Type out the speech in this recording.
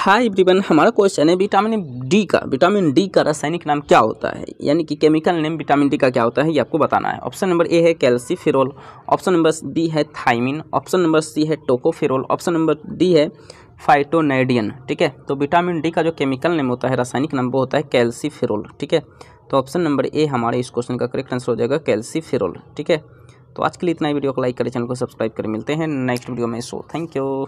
हाय everyone हमारा question है vitamin D का। विटामिन डी का रासायनिक नाम क्या होता है? यानी कि केमिकल नेम विटामिन डी का क्या होता है? ये आपको बताना है। ऑप्शन नंबर ए है कैल्सीफेरोल, ऑप्शन नंबर बी है थाइमिन, ऑप्शन नंबर सी है टोकोफेरोल, ऑप्शन नंबर डी है फाइटोनाइडियन ठीक है? तो विटामिन डी का जो केमिकल नेम होता है, रासायनिक नाम वो होता है कैल्सीफेरोल। ठीक है? तो ऑप्शन नंबर ए हमारे इस क्वेश्चन का करेक्ट आंसर हो जाएगा कैल्सीफेरोल। ठीक है? तो आज के लिए इतना ही। वीडियो को लाइक करें, चैनल को सब्सक्राइब करें। मिलते हैं नेक्स्ट वीडियो में। So thank you.